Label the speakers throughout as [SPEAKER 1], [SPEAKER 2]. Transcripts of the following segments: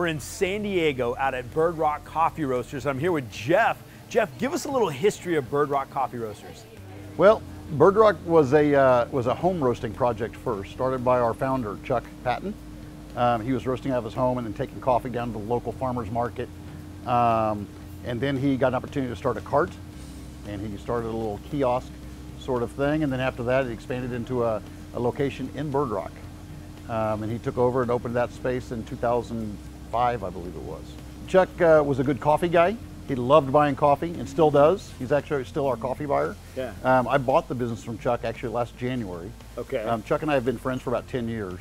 [SPEAKER 1] We're in San Diego out at Bird Rock Coffee Roasters. I'm here with Jeff. Jeff, give us a little history of Bird Rock Coffee Roasters.
[SPEAKER 2] Well, Bird Rock was a, uh, was a home roasting project first, started by our founder, Chuck Patton. Um, he was roasting out of his home and then taking coffee down to the local farmer's market. Um, and then he got an opportunity to start a cart and he started a little kiosk sort of thing. And then after that, it expanded into a, a location in Bird Rock. Um, and he took over and opened that space in 2005, I believe it was. Chuck uh, was a good coffee guy. He loved buying coffee and still does. He's actually still our coffee buyer.
[SPEAKER 1] Yeah.
[SPEAKER 2] Um, I bought the business from Chuck actually last January.
[SPEAKER 1] Okay.
[SPEAKER 2] Um, Chuck and I have been friends for about 10 years.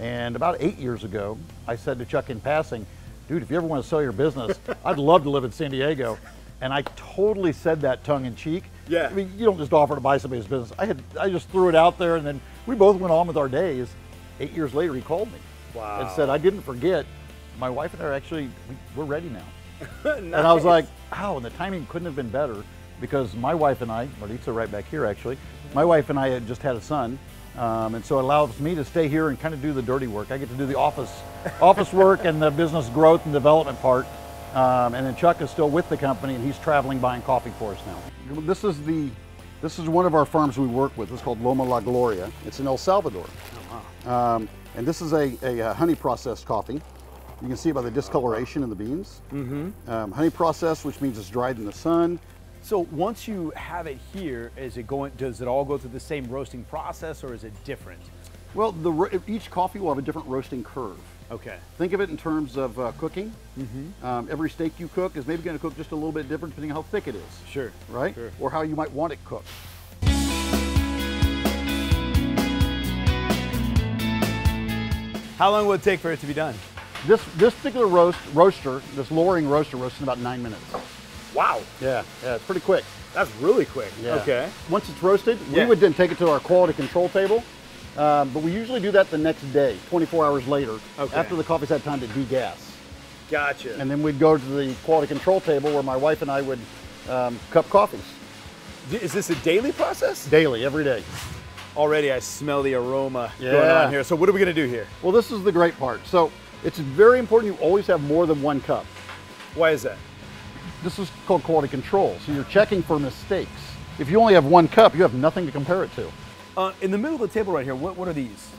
[SPEAKER 2] And about eight years ago, I said to Chuck in passing, dude, if you ever want to sell your business, I'd love to live in San Diego. And I totally said that tongue in cheek.
[SPEAKER 1] Yeah.
[SPEAKER 2] I mean, you don't just offer to buy somebody's business. I had, I just threw it out there and then we both went on with our days. Eight years later, he called me
[SPEAKER 1] Wow.
[SPEAKER 2] and said, I didn't forget. My wife and I are actually, we, we're ready now.
[SPEAKER 1] and
[SPEAKER 2] And I was like, wow, and the timing couldn't have been better because my wife and I, Maritza right back here actually, my wife and I had just had a son. Um, and so it allows me to stay here and kind of do the dirty work. I get to do the office, office work and the business growth and development part. Um, and then Chuck is still with the company and he's traveling buying coffee for us now. This is the, this is one of our farms we work with. It's called Loma La Gloria. It's in El Salvador. Oh Um, and this is a, a, uh, honey processed coffee. You can see by the discoloration in the beans. Mm-hmm. Um, honey processed, which means it's dried in the sun.
[SPEAKER 1] so once you have it here, is it going? Does it all go through the same roasting process, or is it different?
[SPEAKER 2] Well, the, each coffee will have a different roasting curve.
[SPEAKER 1] Okay.
[SPEAKER 2] Think of it in terms of uh, cooking. Um, every steak you cook is maybe going to cook just a little bit different depending on how thick it is,
[SPEAKER 1] Sure.
[SPEAKER 2] right?
[SPEAKER 1] Sure.
[SPEAKER 2] Or how you might want it cooked.
[SPEAKER 1] How long will it take for it to be done?
[SPEAKER 2] This this particular roast roaster, this Loring roaster, roasts in about nine minutes.
[SPEAKER 1] Wow.
[SPEAKER 2] Yeah, yeah, it's pretty quick.
[SPEAKER 1] That's really quick.
[SPEAKER 2] Yeah.
[SPEAKER 1] Okay.
[SPEAKER 2] Once it's roasted,
[SPEAKER 1] Yeah.
[SPEAKER 2] we would then take it to our quality control table. Um, but we usually do that the next day, 24 hours later,
[SPEAKER 1] Okay.
[SPEAKER 2] after the coffee's had time to degas.
[SPEAKER 1] Gotcha.
[SPEAKER 2] And then we'd go to the quality control table where my wife and I would um, cup coffees
[SPEAKER 1] is this a daily process?
[SPEAKER 2] daily, every day.
[SPEAKER 1] Already, I smell the aroma going on here. So what are we gonna do here?
[SPEAKER 2] Well, this is the great part. So it's very important you always have more than one cup.
[SPEAKER 1] Why is that?
[SPEAKER 2] This is called quality control. So you're checking for mistakes. If you only have one cup, you have nothing to compare it to.
[SPEAKER 1] Uh, in the middle of the table right here, what, what are these?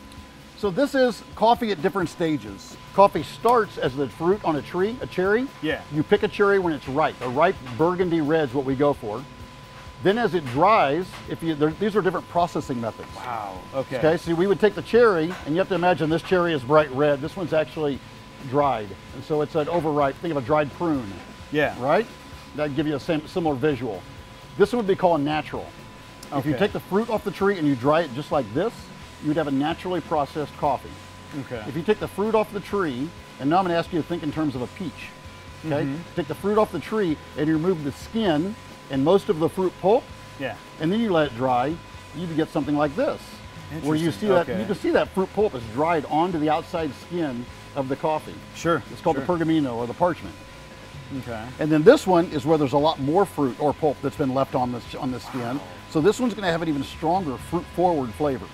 [SPEAKER 2] So this is coffee at different stages. Coffee starts as the fruit on a tree, a cherry.
[SPEAKER 1] Yeah.
[SPEAKER 2] You pick a cherry when it's ripe. A ripe burgundy red is what we go for. Then as it dries, if you, there, these are different processing methods.
[SPEAKER 1] Wow. Okay.
[SPEAKER 2] Okay, so we would take the cherry, and you have to imagine this cherry is bright red. This one's actually dried, and so it's an overripe. Think of a dried prune,
[SPEAKER 1] Yeah.
[SPEAKER 2] right? That'd give you a sim- similar visual. This one would be called natural. Okay. If you take the fruit off the tree and you dry it just like this, you'd have a naturally processed coffee.
[SPEAKER 1] Okay.
[SPEAKER 2] If you take the fruit off the tree, and now I'm going to ask you to think in terms of a peach. Okay,
[SPEAKER 1] Mm-hmm.
[SPEAKER 2] take the fruit off the tree and you remove the skin and most of the fruit pulp,
[SPEAKER 1] yeah.
[SPEAKER 2] and then you let it dry. You get something like this, where you see
[SPEAKER 1] Interesting,
[SPEAKER 2] that you can see that fruit pulp is dried onto the outside skin of the coffee.
[SPEAKER 1] Sure.
[SPEAKER 2] It's called
[SPEAKER 1] sure.
[SPEAKER 2] the pergamino or the parchment.
[SPEAKER 1] Okay.
[SPEAKER 2] And then this one is where there's a lot more fruit or pulp that's been left on the on the skin. So this one's going to have an even stronger fruit forward flavor.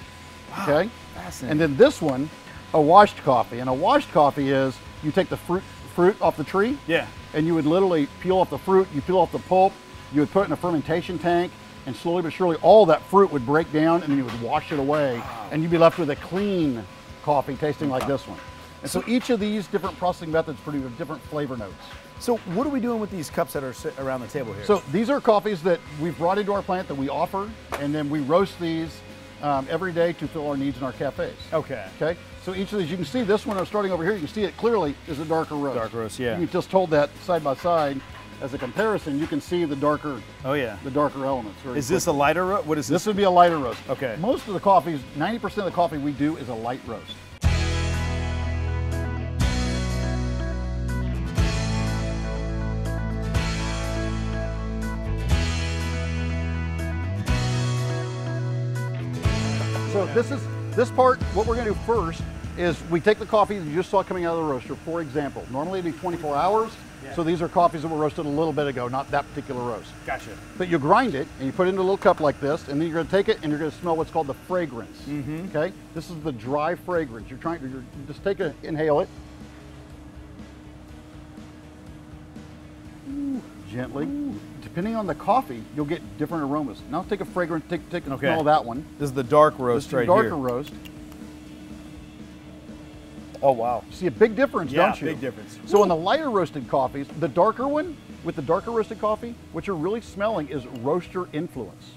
[SPEAKER 2] Okay.
[SPEAKER 1] Fascinating.
[SPEAKER 2] And then this one, a washed coffee. And a washed coffee is you take the fruit fruit off the tree.
[SPEAKER 1] Yeah.
[SPEAKER 2] And you would literally peel off the fruit, you peel off the pulp, you would put it in a fermentation tank, and slowly but surely all that fruit would break down and then you would wash it away. And you'd be left with a clean coffee tasting like this one. And so each of these different processing methods produce different flavor notes.
[SPEAKER 1] So what are we doing with these cups that are around the table here?
[SPEAKER 2] So these are coffees that we've brought into our plant that we offer, and then we roast these um, every day to fill our needs in our cafes.
[SPEAKER 1] okay.
[SPEAKER 2] Okay, so each of these, you can see this one, I'm starting over here, you can see it clearly is a darker roast.
[SPEAKER 1] Dark roast, yeah.
[SPEAKER 2] You just hold that side by side as a comparison, you can see the darker,
[SPEAKER 1] Oh yeah.
[SPEAKER 2] the darker elements.
[SPEAKER 1] Is this a lighter? ro- What is
[SPEAKER 2] This
[SPEAKER 1] this?
[SPEAKER 2] would be a lighter roast.
[SPEAKER 1] Okay.
[SPEAKER 2] Most of the coffees, 90% of the coffee we do is a light roast. So this is this part. What we're going to do first is we take the coffee that you just saw coming out of the roaster. For example, normally it'd be 24 hours. So these are coffees that were roasted a little bit ago, not that particular roast.
[SPEAKER 1] Gotcha.
[SPEAKER 2] But you grind it and you put it into a little cup like this, and then you're gonna take it and you're gonna smell what's called the fragrance. Mm -hmm. Okay? This is the dry fragrance. You're trying to just take it, inhale it. Gently. Ooh. Depending on the coffee, you'll get different aromas. Now take a fragrance, take, take
[SPEAKER 1] okay.
[SPEAKER 2] smell that one.
[SPEAKER 1] This is the dark roast right here.
[SPEAKER 2] darker roast.
[SPEAKER 1] Oh wow.
[SPEAKER 2] You see a big difference,
[SPEAKER 1] Yeah,
[SPEAKER 2] don't you?
[SPEAKER 1] big difference.
[SPEAKER 2] So in the lighter roasted coffees, the darker one with the darker roasted coffee, what you're really smelling is roaster influence.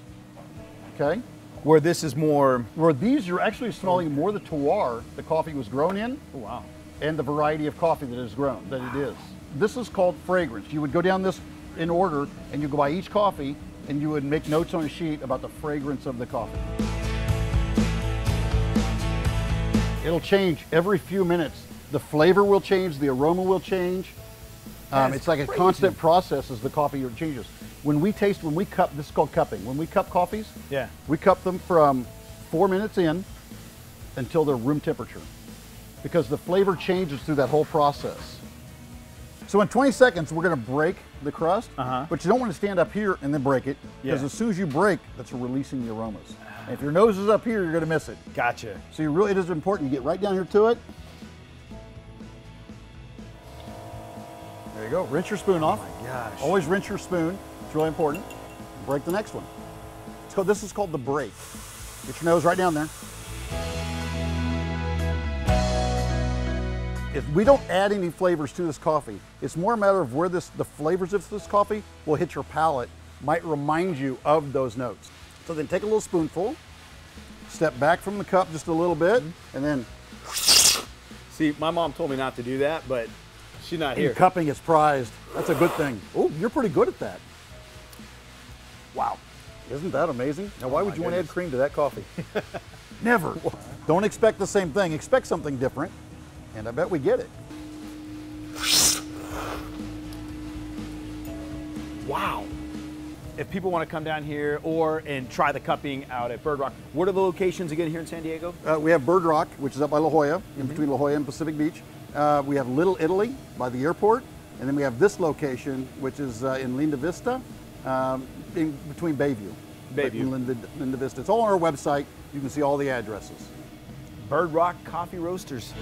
[SPEAKER 2] Okay?
[SPEAKER 1] Where this is more.
[SPEAKER 2] Where these you're actually smelling more the terroir the coffee was grown in
[SPEAKER 1] Oh, wow.
[SPEAKER 2] and the variety of coffee that is grown, that it is. This is called fragrance. You would go down this in order and you go by each coffee and you would make notes on a sheet about the fragrance of the coffee. It'll change every few minutes. The flavor will change, the aroma will change. Um, it's like a constant process as the coffee changes. When we taste, when we cup, this is called cupping. When we cup coffees,
[SPEAKER 1] Yeah.
[SPEAKER 2] we cup them from four minutes in until they're room temperature because the flavor changes through that whole process. So in 20 seconds, we're gonna break the crust,
[SPEAKER 1] Uh-huh.
[SPEAKER 2] but you don't wanna stand up here and then break it because
[SPEAKER 1] Yeah.
[SPEAKER 2] as soon as you break, that's releasing the aromas. If your nose is up here, you're gonna miss it.
[SPEAKER 1] Gotcha.
[SPEAKER 2] So you really, it is important you get right down here to it. There you go, rinse your spoon off.
[SPEAKER 1] Oh gosh.
[SPEAKER 2] Always rinse your spoon, it's really important. Break the next one. It's called, this is called the break. Get your nose right down there. If we don't add any flavors to this coffee, it's more a matter of where this, the flavors of this coffee will hit your palate, might remind you of those notes. So then take a little spoonful, step back from the cup just a little bit, mm-hmm. and then
[SPEAKER 1] See, my mom told me not to do that, but she's not here.
[SPEAKER 2] cupping is prized. That's a good thing. Oh, you're pretty good at that. Wow. Isn't that amazing? Now, why
[SPEAKER 1] Oh
[SPEAKER 2] would you want to add cream to that coffee? Never. Don't expect the same thing. Expect something different, and I bet we get it.
[SPEAKER 1] Wow. If people want to come down here or and try the cupping out at Bird Rock, what are the locations again here in San Diego?
[SPEAKER 2] Uh, we have Bird Rock, which is up by La Jolla, in between La Jolla and Pacific Beach. Uh, we have Little Italy by the airport, and then we have this location, which is uh, in Linda Vista, um, in between Bayview.
[SPEAKER 1] Bayview.
[SPEAKER 2] In Linda, Linda Vista. It's all on our website. You can see all the addresses.
[SPEAKER 1] Bird Rock Coffee Roasters.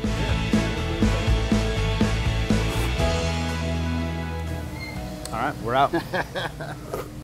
[SPEAKER 1] All right, we're out.